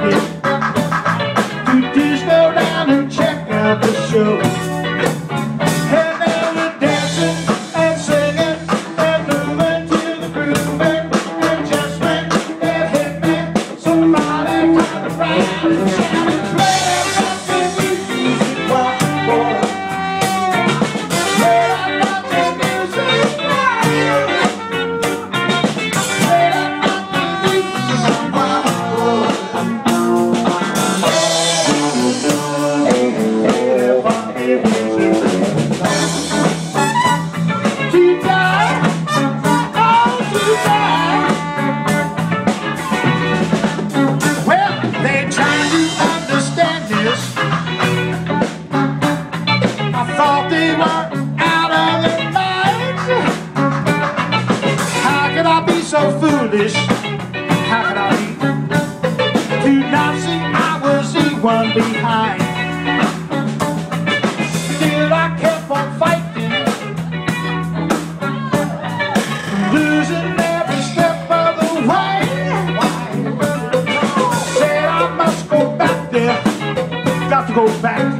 Thank. so foolish? How could I be? Do not see I was the one behind. Still I kept on fighting, losing every step of the way. Said I must go back there. Got to go back.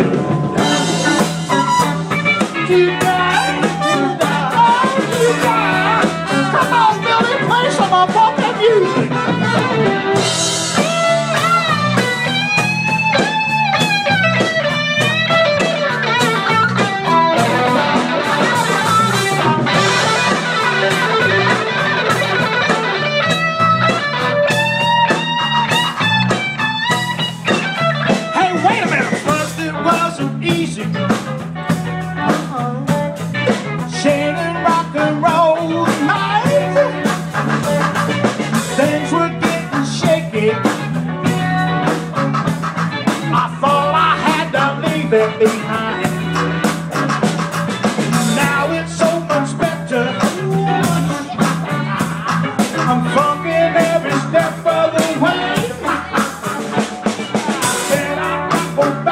easy. Uh-huh. Rock and roll night. Things were getting shaky. I thought I had to leave it behind. Now it's so much better. I'm every step of the way. Said I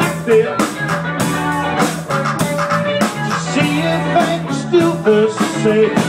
say.